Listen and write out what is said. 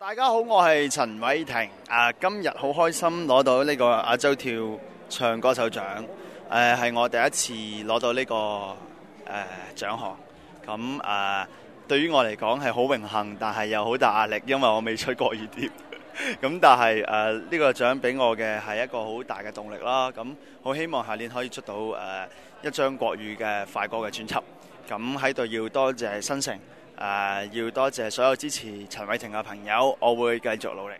大家好，我系陈伟霆啊！今日好开心攞到呢个亚洲跳唱歌手奖，诶系我第一次攞到呢个诶奖项，咁诶对于我嚟讲系好荣幸，但系又好大压力，因为我未出国语碟，咁但系诶呢个奖俾我嘅系一个好大嘅动力啦，咁好希望下年可以出到诶一张国语嘅快歌嘅专辑，咁喺度要多谢新城。诶要多谢所有支持陈伟霆嘅朋友，我会继续努力。